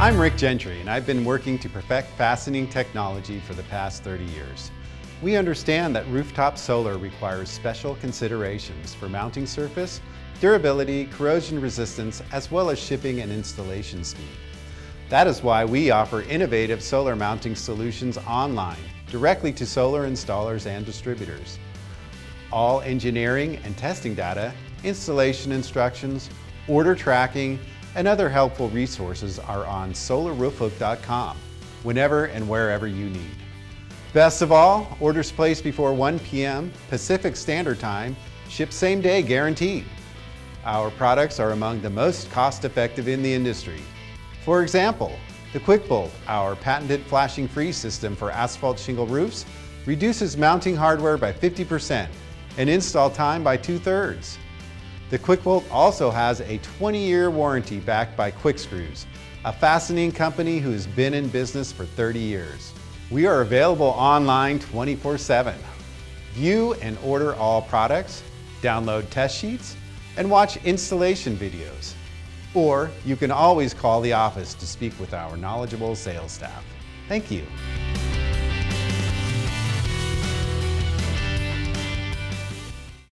I'm Rick Gentry, and I've been working to perfect fastening technology for the past 30 years. We understand that rooftop solar requires special considerations for mounting surface, durability, corrosion resistance, as well as shipping and installation speed. That is why we offer innovative solar mounting solutions online, directly to solar installers and distributors. All engineering and testing data, installation instructions, order tracking, and other helpful resources are on solarroofhook.com whenever and wherever you need. Best of all, orders placed before 1 p.m. Pacific Standard Time ship same day guaranteed. Our products are among the most cost-effective in the industry. For example, the QuickBolt, our patented flashing free system for asphalt shingle roofs, reduces mounting hardware by 50% and install time by two-thirds. The QuickBolt also has a 20-year warranty backed by QuickScrews, a fastening company who's been in business for 30 years. We are available online 24-7. View and order all products, download test sheets, and watch installation videos. Or you can always call the office to speak with our knowledgeable sales staff. Thank you.